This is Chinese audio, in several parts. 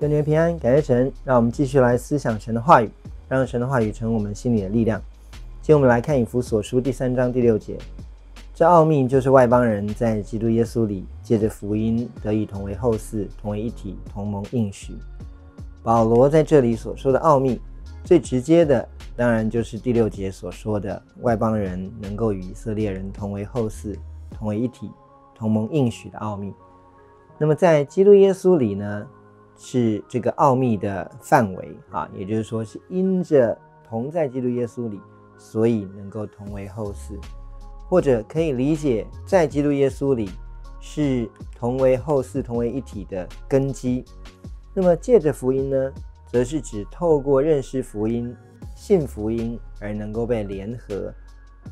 愿你们平安，感谢神，让我们继续来思想神的话语，让神的话语成为我们心里的力量。今天我们来看以弗所书第三章第六节，这奥秘就是外邦人在基督耶稣里借着福音得以同为后嗣，同为一体，同盟应许。保罗在这里所说的奥秘，最直接的当然就是第六节所说的外邦人能够与以色列人同为后嗣，同为一体，同盟应许的奥秘。那么在基督耶稣里呢？是这个奥秘的范围啊，也就是说是因着同在基督耶稣里，所以能够同为后嗣，或者可以理解在基督耶稣里是同为后嗣、同为一体的根基。那么借着福音呢，则是指透过认识福音、信福音而能够被联合，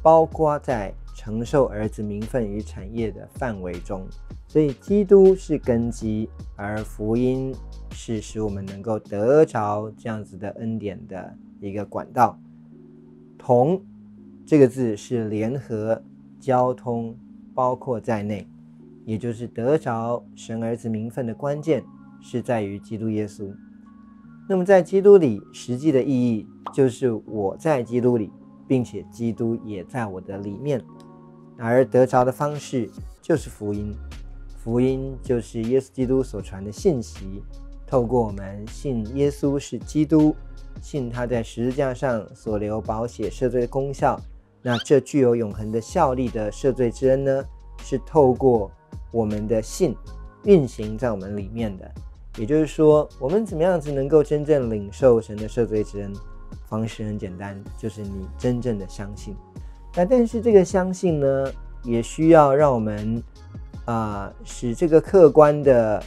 包括在承受儿子名分与产业的范围中。所以基督是根基，而福音。是使我们能够得着这样子的恩典的一个管道。同这个字是联合、交通，包括在内，也就是得着神儿子名分的关键是在于基督耶稣。那么在基督里，实际的意义就是我在基督里，并且基督也在我的里面，而得着的方式就是福音。福音就是耶稣基督所传的信息。透过我们信耶稣是基督，信他在十字架上所流宝血赦罪的功效，那这具有永恒的效力的赦罪之恩呢，是透过我们的信运行在我们里面的。也就是说，我们怎么样子能够真正领受神的赦罪之恩？方式很简单，就是你真正的相信。那但是这个相信呢，也需要让我们啊，使这个客观的。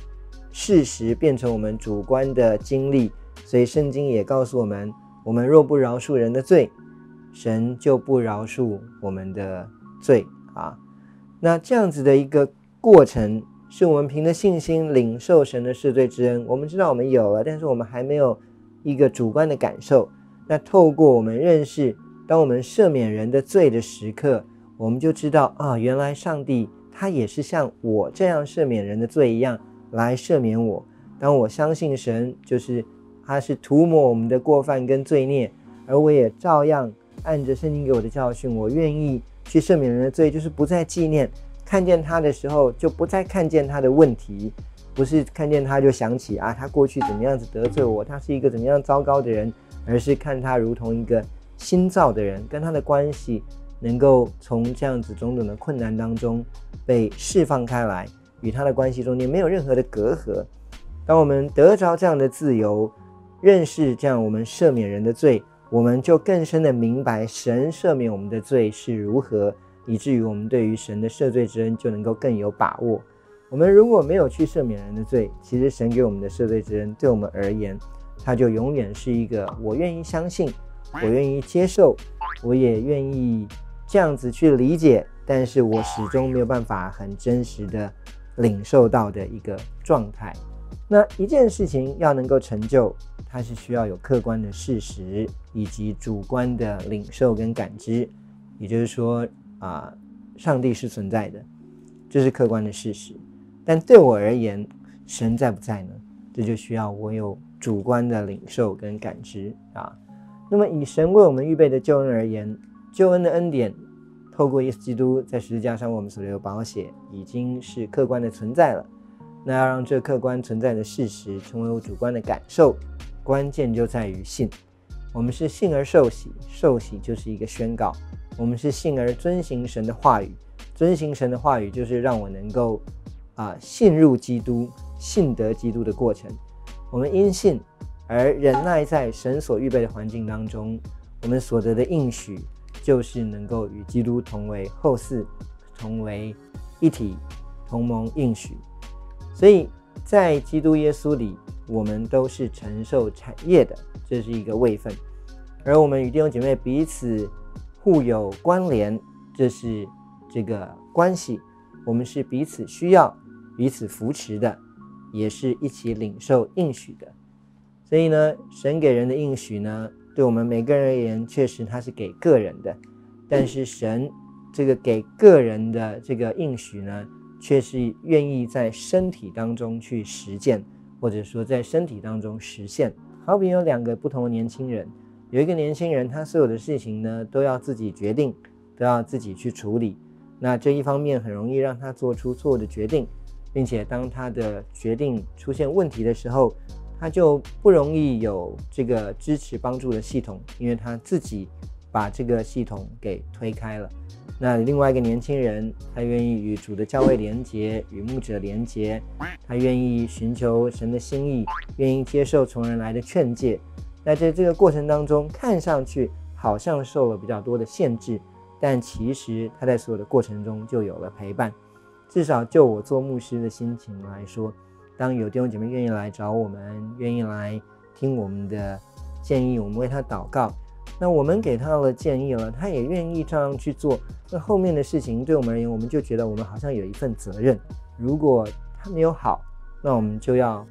事实变成我们主观的经历，所以圣经也告诉我们：我们若不饶恕人的罪，神就不饶恕我们的罪啊。那这样子的一个过程，是我们凭着信心领受神的赦罪之恩。我们知道我们有了，但是我们还没有一个主观的感受。那透过我们认识，当我们赦免人的罪的时刻，我们就知道啊，原来上帝他也是像我这样赦免人的罪一样。来赦免我。当我相信神，就是他是涂抹我们的过犯跟罪孽，而我也照样按着圣经给我的教训，我愿意去赦免人的罪，就是不再纪念。看见他的时候，就不再看见他的问题，不是看见他就想起啊，他过去怎么样子得罪我，他是一个怎么样糟糕的人，而是看他如同一个新造的人，跟他的关系能够从这样子种种的困难当中被释放开来。与他的关系中间没有任何的隔阂。当我们得着这样的自由，认识这样我们赦免人的罪，我们就更深的明白神赦免我们的罪是如何，以至于我们对于神的赦罪之恩就能够更有把握。我们如果没有去赦免人的罪，其实神给我们的赦罪之恩，对我们而言，它就永远是一个我愿意相信，我愿意接受，我也愿意这样子去理解，但是我始终没有办法很真实的。领受到的一个状态，那一件事情要能够成就，它是需要有客观的事实以及主观的领受跟感知。也就是说啊，上帝是存在的，这是客观的事实。但对我而言，神在不在呢？这就需要我有主观的领受跟感知啊。那么以神为我们预备的救恩而言，救恩的恩典。透过耶稣基督在十字架上为，我们所流的宝血已经是客观的存在了。那要让这客观存在的事实成为我主观的感受，关键就在于信。我们是信而受洗，受洗就是一个宣告。我们是信而遵行神的话语，遵行神的话语就是让我能够啊信入基督，信得基督的过程。我们因信而忍耐在神所预备的环境当中，我们所得的应许。就是能够与基督同为后嗣，同为一体，同盟应许。所以在基督耶稣里，我们都是承受产业的，这是一个位分。而我们与弟兄姐妹彼此互有关联，这是这个关系。我们是彼此需要、彼此扶持的，也是一起领受应许的。所以呢，神给人的应许呢？对我们每个人而言，确实他是给个人的，但是神这个给个人的这个应许呢，却是愿意在身体当中去实践。或者说在身体当中实现。好比有两个不同的年轻人，有一个年轻人，他所有的事情呢都要自己决定，都要自己去处理。那这一方面很容易让他做出错误的决定，并且当他的决定出现问题的时候，他就不容易有这个支持帮助的系统，因为他自己把这个系统给推开了。那另外一个年轻人，他愿意与主的教会连结，与牧者连结，他愿意寻求神的心意，愿意接受从人来的劝诫。那在这个过程当中，看上去好像受了比较多的限制，但其实他在所有的过程中就有了陪伴。至少就我做牧师的心情来说，当有弟兄姐妹愿意来找我们，愿意来听我们的建议，我们为他祷告。那我们给他的建议了，他也愿意这样去做。那后面的事情对我们而言，我们就觉得我们好像有一份责任。如果他没有好，那我们就要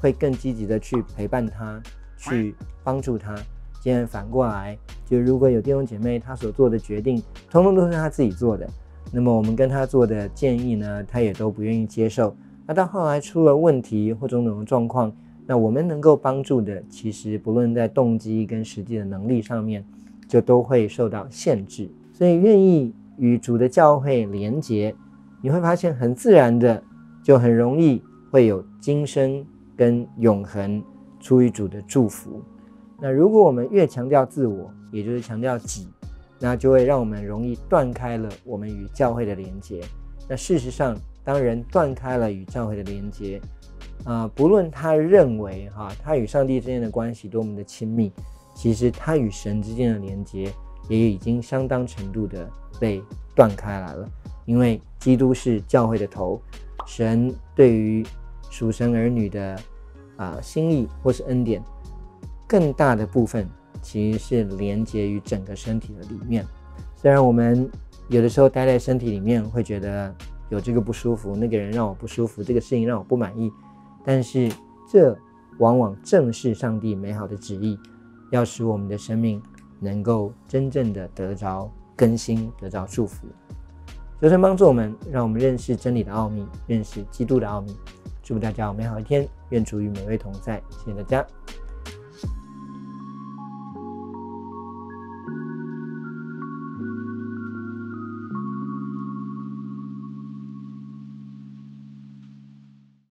会更积极的去陪伴他，去帮助他。既然反过来，就如果有弟兄姐妹他所做的决定，通通都是他自己做的，那么我们跟他做的建议呢，他也都不愿意接受。那到后来出了问题或种种状况。那我们能够帮助的，其实不论在动机跟实际的能力上面，就都会受到限制。所以，愿意与主的教会连结，你会发现很自然的，就很容易会有今生跟永恒出于主的祝福。那如果我们越强调自我，也就是强调己，那就会让我们容易断开了我们与教会的连接。那事实上，当人断开了与教会的连接，啊，不论他认为哈，他与上帝之间的关系多么的亲密，其实他与神之间的连接也已经相当程度的被断开来了。因为基督是教会的头，神对于属神儿女的啊心意或是恩典，更大的部分其实是连接于整个身体的里面。虽然我们有的时候待在身体里面会觉得有这个不舒服，那个人让我不舒服，这个事情让我不满意。但是，这往往正是上帝美好的旨意，要使我们的生命能够真正的得着更新，得着祝福。求神帮助我们，让我们认识真理的奥秘，认识基督的奥秘。祝福大家有美好一天，愿主与每位同在。谢谢大家。